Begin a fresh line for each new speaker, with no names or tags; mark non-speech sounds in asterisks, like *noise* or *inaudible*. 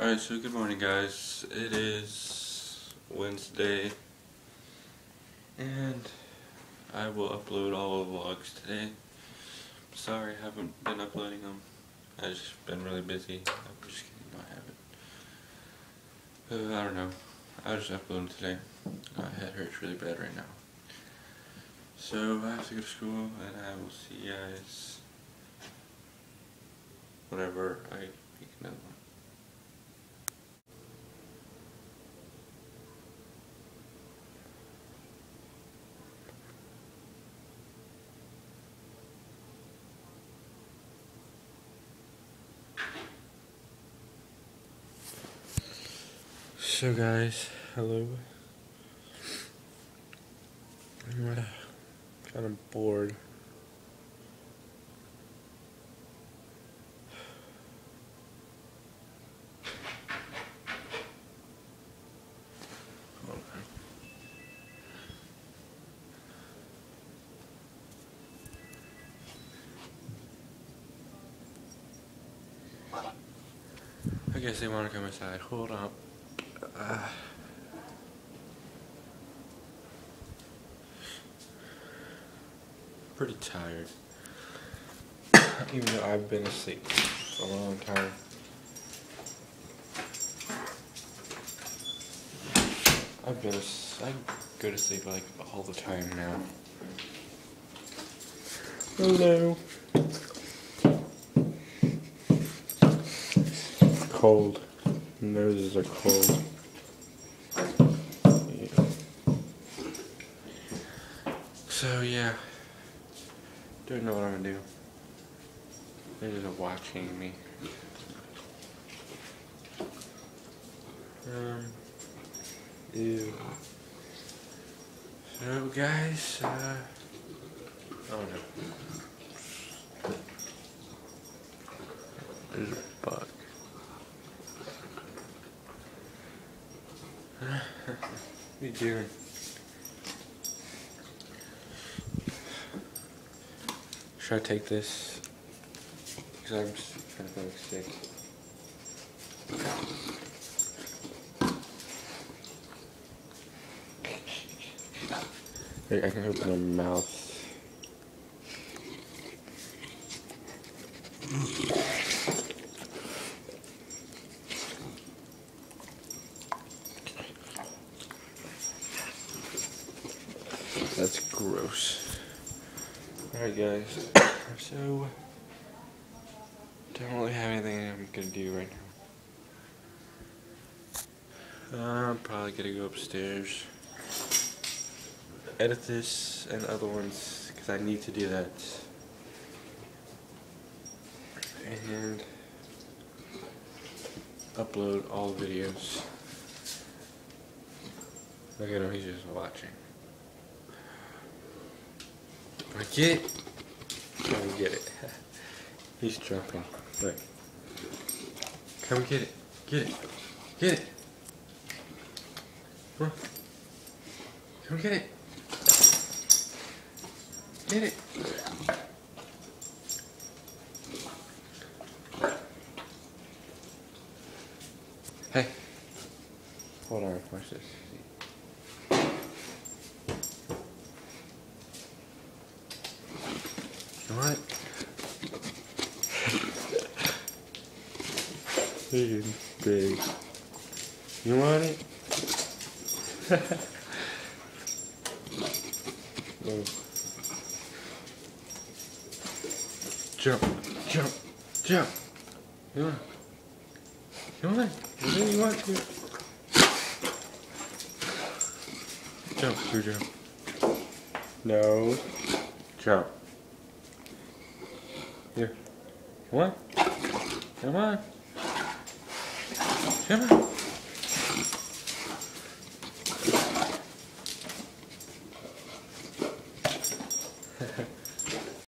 Alright, so good morning guys. It is Wednesday and I will upload all the vlogs today. Sorry I haven't been uploading them. I've just been really busy. I'm just kidding, no I haven't. Uh, I don't know. I'll just upload them today. My head hurts really bad right now. So I have to go to school and I will see you guys whenever I make another one. So guys, hello. I'm uh, kind of bored. I guess they want to come inside. Hold up. Uh, pretty tired. Even though I've been asleep for a long time. I've been, I go to sleep like all the time now. Hello. Cold. Noses are cold. So yeah, don't know what I'm gonna do. They're just watching me. Um, ew. So guys, uh, oh no. There's a bug. *laughs* what are you doing? Should I take this? Because I'm just kind of feeling sick. I can open my mouth. That's gross. Alright guys, so don't really have anything I'm gonna do right now. Uh, I'm probably gonna go upstairs, edit this and other ones because I need to do that. And upload all the videos. Look at him, he's just watching. Get it. Come get it. He's jumping. Look. Come get it. Get it. Get it. Come on. Come get it. Get it. Hey. Hold on. Watch this. You want it? He's big. You want it? no. *laughs* Jump, jump, jump. You want? You want? You really want to? Jump, you jump. No. Jump. Here. Come on. Come on. On.